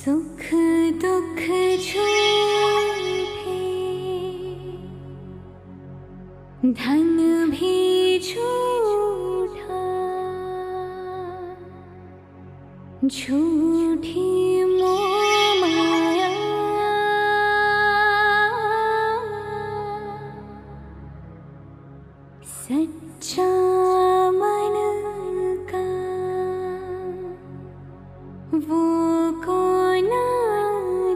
सुख दुख झूठे धन भी झूठा। झूठी माया सच्चा मन का। वो को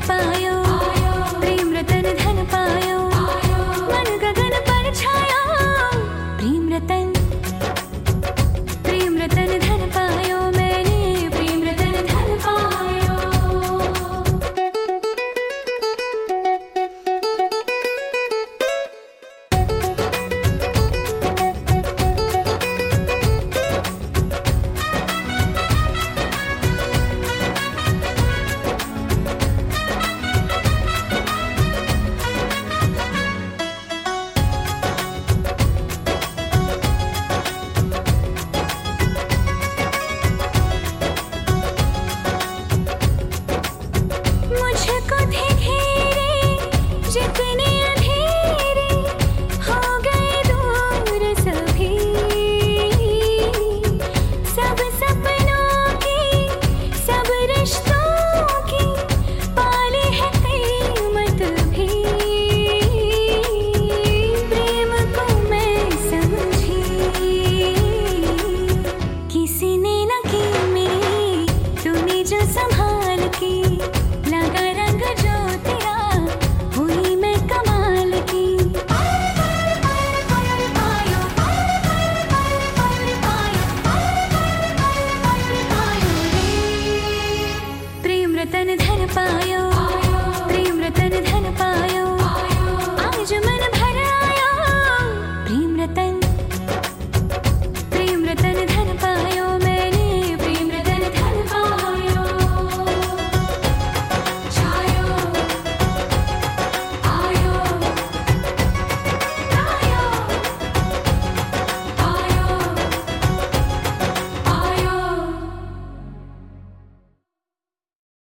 find a. somehow.